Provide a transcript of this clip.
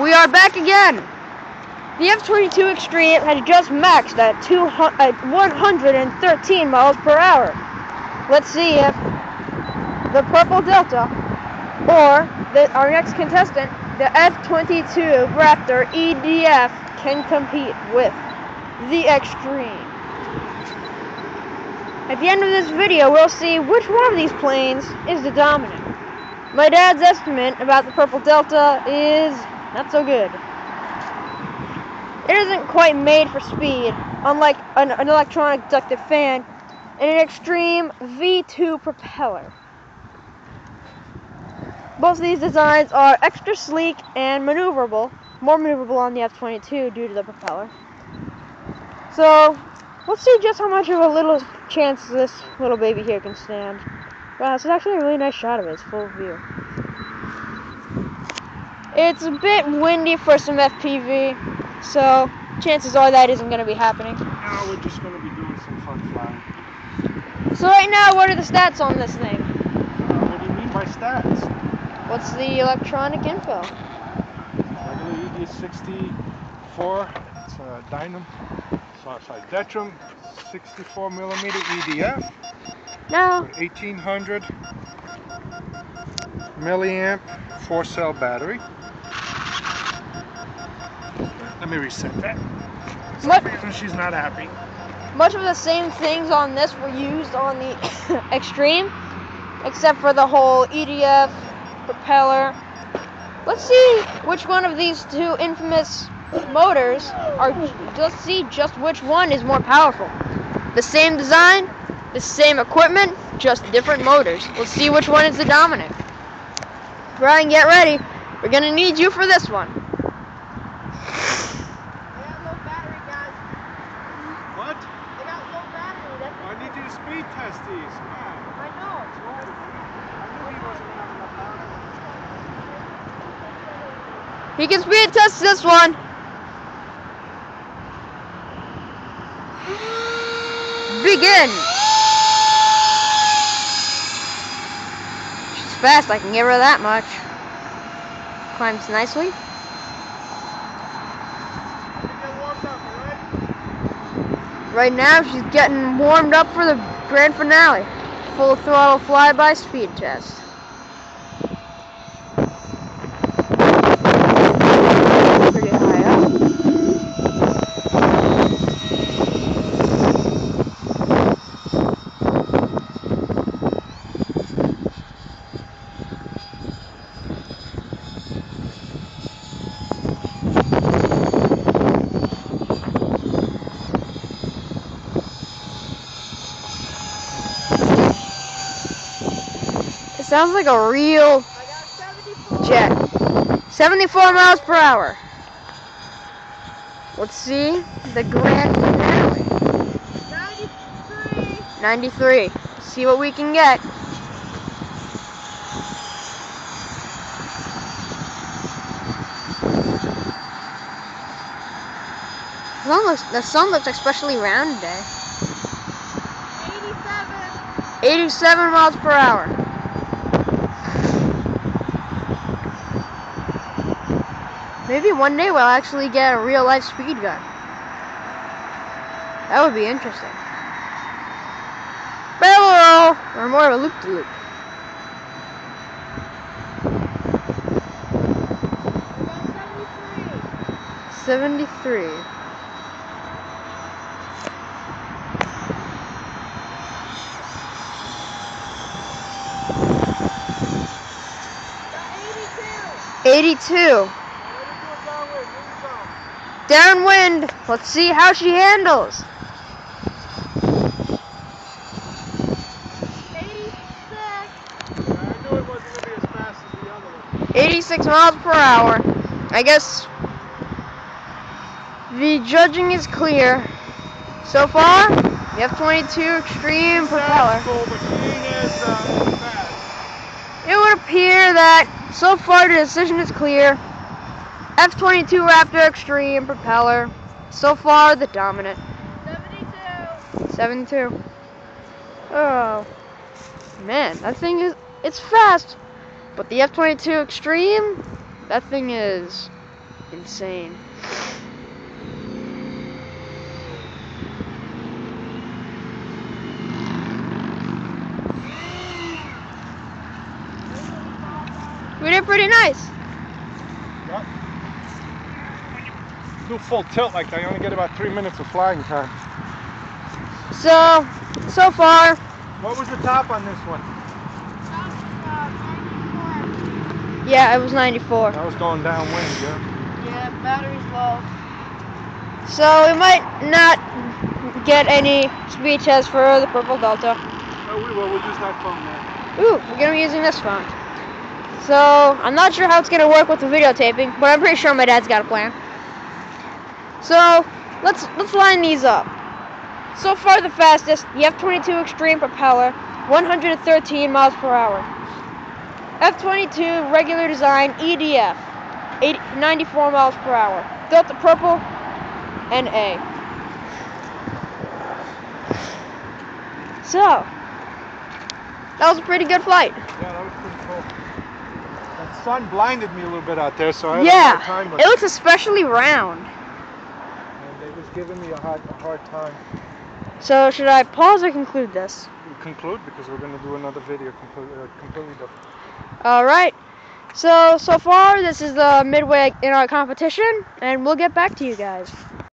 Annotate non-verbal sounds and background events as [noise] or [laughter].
We are back again. The F-22 Extreme has just maxed at, at 113 miles per hour. Let's see if the Purple Delta or the, our next contestant, the F-22 Raptor EDF, can compete with the Extreme. At the end of this video, we'll see which one of these planes is the dominant. My dad's estimate about the Purple Delta is not so good. It isn't quite made for speed, unlike an, an electronic ducted fan and an extreme V2 propeller. Both of these designs are extra sleek and maneuverable, more maneuverable on the F-22 due to the propeller. So, let's see just how much of a little chance this little baby here can stand. Wow, this is actually a really nice shot of it. It's full view. It's a bit windy for some FPV, so chances are that isn't going to be happening. Now we're just going to be doing some fun flying. So right now, what are the stats on this thing? Uh, what do you mean by stats? What's the electronic info? Regular ED 64, it's a Dynam, so, sorry, Detrum 64 millimeter EDF, No. 1800 milliamp four cell battery. Me reset that. For reason she's not happy. Much of the same things on this were used on the [coughs] Extreme, except for the whole EDF propeller. Let's see which one of these two infamous motors are. Let's see just which one is more powerful. The same design, the same equipment, just different motors. Let's see which one is the dominant. Brian, get ready. We're gonna need you for this one. What? I need you to speed test these. Come on. I knew he wasn't gonna have enough power. He can speed test this one. Begin. She's fast, I can give her that much. Climbs nicely. Get warmed up, alright? Right now, she's getting warmed up for the grand finale. Full throttle flyby speed test. Pretty high up. It sounds like a real jet. 74 miles per hour. Let's see the grand finale. 93. See what we can get. The sun looks, the sun looks especially round today. 87 miles per hour. Maybe one day we'll actually get a real life speed gun. That would be interesting. Barrel! Or more of a loop to loop. Seventy three. Downwind. Let's see how she handles. 86 miles per hour. I guess the judging is clear. So far, the F-22 Extreme propeller. It would appear that so far the decision is clear. F-22 Raptor Extreme propeller. So far, the dominant. 72. 72. Oh. Man, that thing is, it's fast. But the F-22 Extreme, that thing is insane. We did pretty nice. Do full tilt like that, you only get about three minutes of flying time. So, so far, What was the top on this one? yeah, it was 94. That was going downwind, yeah. Yeah, battery's low. So we might not get any speed tests for the Purple Delta. Oh, we will. We'll use that phone there. Ooh, we're gonna be using this phone. So I'm not sure how it's gonna work with the videotaping, but I'm pretty sure my dad's got a plan. So let's let's line these up. So far the fastest, the F-22 Extreme propeller, 113 miles per hour. F-22 regular design EDF, 80, 94 miles per hour. Delta Purple, NA. So that was a pretty good flight. Yeah, that was pretty cool. The sun blinded me a little bit out there, so I had a Yeah, time. But it looks especially round. And it was giving me a hard, a hard time. So should I pause or conclude this? Conclude because we're going to do another video completely, uh, completely different. All right. So so far this is the midway in our competition, and we'll get back to you guys.